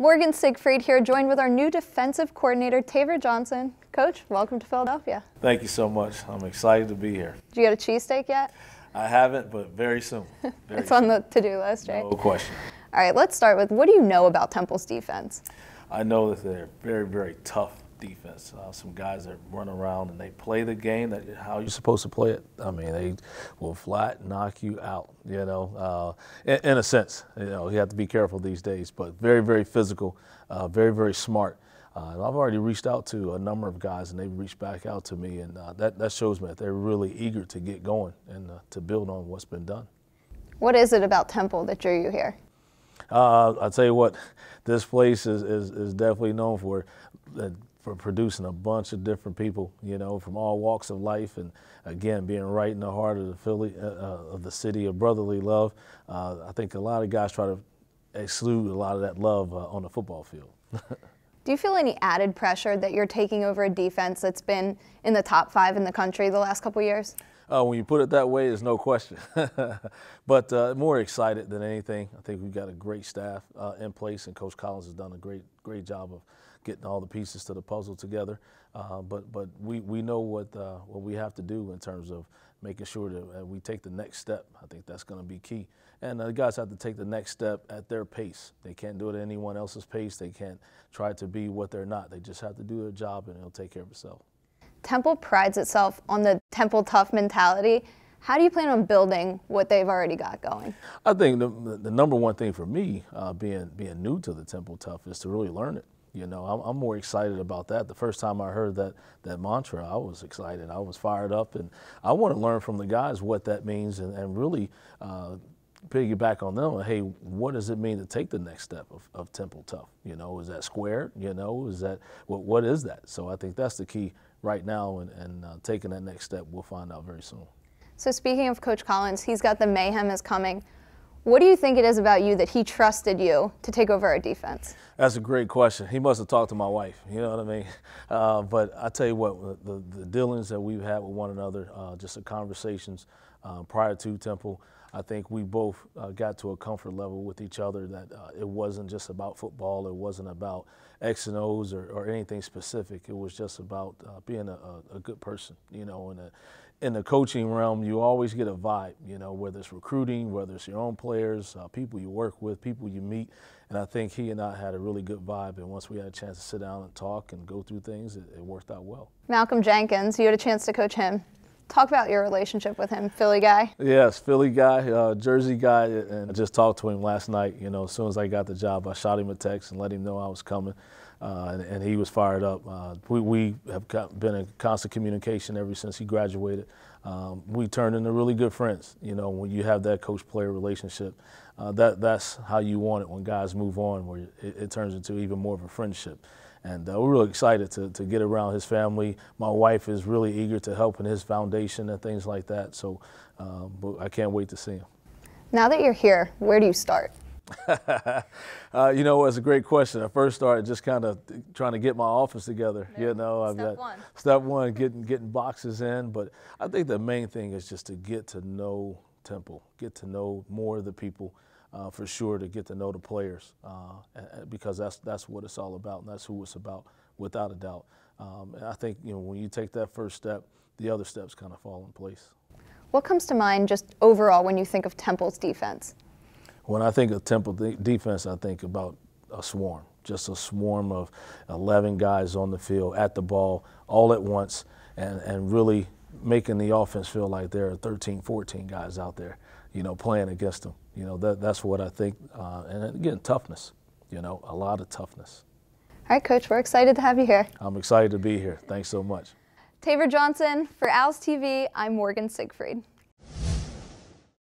Morgan Siegfried here, joined with our new defensive coordinator, Taver Johnson. Coach, welcome to Philadelphia. Thank you so much. I'm excited to be here. Did you get a cheesesteak yet? I haven't, but very soon. Very it's on the to-do list, right? No question. All right, let's start with what do you know about Temple's defense? I know that they're very, very tough defense. Uh, some guys that run around and they play the game that how you're supposed to play it. I mean, they will flat knock you out. You know, uh, in, in, a sense, you know, you have to be careful these days. But very, very physical, uh, very, very smart. Uh, I've already reached out to a number of guys, and they've reached back out to me, and uh, that that shows me that they're really eager to get going and uh, to build on what's been done. What is it about Temple that drew you here? Uh, I'll tell you what, this place is, is, is definitely known for for producing a bunch of different people, you know, from all walks of life, and again, being right in the heart of the Philly, uh, uh, of the city of brotherly love. Uh, I think a lot of guys try to exclude a lot of that love uh, on the football field. Do you feel any added pressure that you're taking over a defense that's been in the top five in the country the last couple years? Uh, when you put it that way, there's no question. but uh, more excited than anything. I think we've got a great staff uh, in place, and Coach Collins has done a great, great job of getting all the pieces to the puzzle together. Uh, but but we, we know what uh, what we have to do in terms of making sure that we take the next step. I think that's going to be key. And the guys have to take the next step at their pace. They can't do it at anyone else's pace. They can't try to be what they're not. They just have to do their job, and it'll take care of itself. Temple prides itself on the Temple tough mentality. How do you plan on building what they've already got going? I think the, the number one thing for me, uh, being being new to the Temple Tough, is to really learn it. You know, I'm, I'm, more excited about that. The first time I heard that that mantra, I was excited. I was fired up, and I want to learn from the guys what that means, and, and really uh, piggyback on them. Hey, what does it mean to take the next step of, of Temple Tough? You know, is that square? You know, is that what? What is that? So I think that's the key right now, and, and uh, taking that next step, we'll find out very soon. So speaking of Coach Collins, he's got the mayhem is coming. What do you think it is about you that he trusted you to take over our defense? That's a great question. He must have talked to my wife. You know what I mean? Uh, but I tell you what, the, the dealings that we've had with one another, uh, just the conversations uh, prior to Temple, I think we both uh, got to a comfort level with each other that uh, it wasn't just about football. It wasn't about X and O's or, or anything specific. It was just about uh, being a, a, good person, you know, and in the coaching realm, you always get a vibe, you know, whether it's recruiting, whether it's your own players, uh, people you work with, people you meet. And I think he and I had a really good vibe. And once we had a chance to sit down and talk and go through things, it, it worked out well. Malcolm Jenkins, you had a chance to coach him. Talk about your relationship with him, Philly guy. Yes, Philly guy, uh, Jersey guy, and I just talked to him last night. You know, as soon as I got the job, I shot him a text and let him know I was coming, uh, and, and, he was fired up. Uh, we, we, have been in constant communication ever since he graduated. Um, we turned into really good friends. You know, when you have that coach-player relationship, uh, that that's how you want it when guys move on, where it, it turns into even more of a friendship. And uh, we're really excited to, to get around his family. My wife is really eager to help in his foundation and things like that. So um, I can't wait to see him. Now that you're here, where do you start? uh, you know, it's a great question. I first started just kind of trying to get my office together. Yeah. You know, I've step got one. step one, getting getting boxes in. But I think the main thing is just to get to know Temple, get to know more of the people uh, for sure to get to know the players uh, because that's that's what it's all about and that's who it's about without a doubt. Um, and I think you know when you take that first step, the other steps kind of fall in place. What comes to mind just overall when you think of Temple's defense? When I think of Temple de defense, I think about a swarm, just a swarm of 11 guys on the field at the ball all at once and, and really making the offense feel like there are 13, 14 guys out there, you know, playing against them. You know, that, that's what I think. Uh, and again, toughness, you know, a lot of toughness. All right, Coach, we're excited to have you here. I'm excited to be here. Thanks so much. Taver Johnson, for Owls TV, I'm Morgan Siegfried.